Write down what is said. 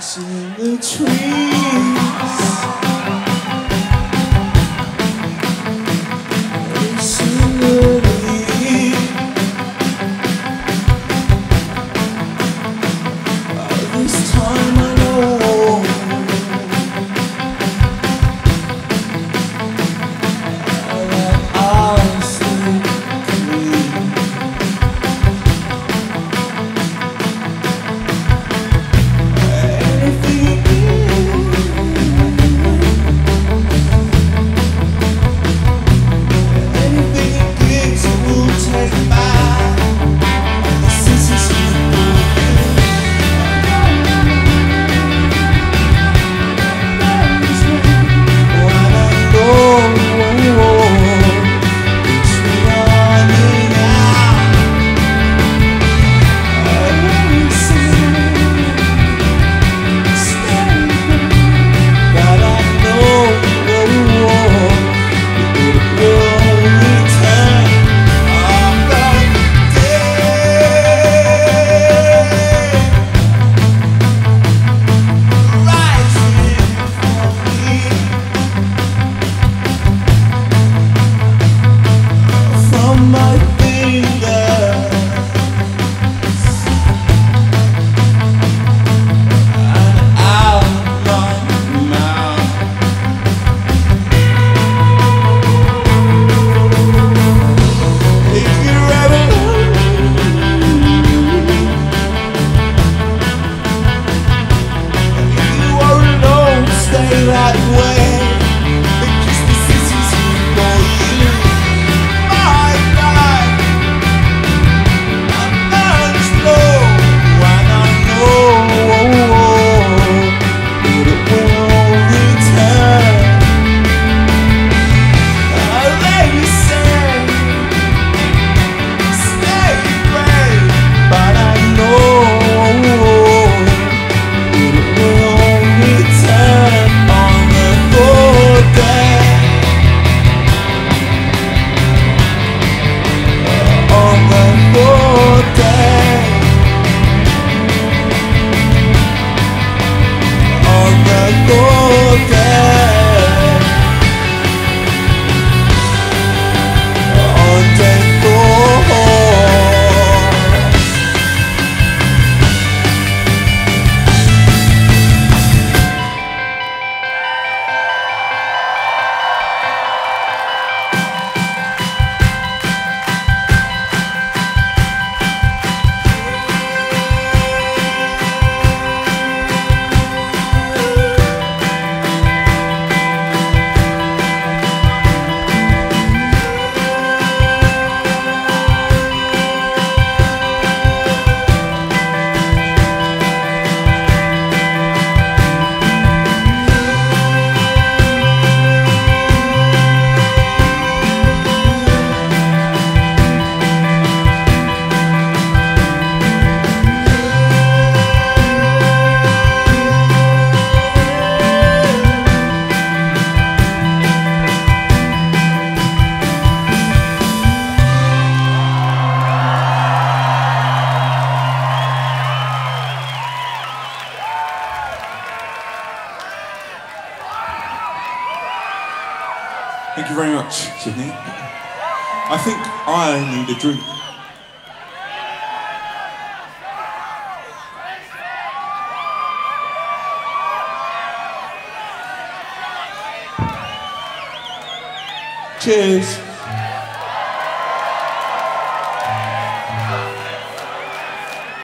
in the trees. Thank you very much, Sydney. I think I need a drink. Cheers.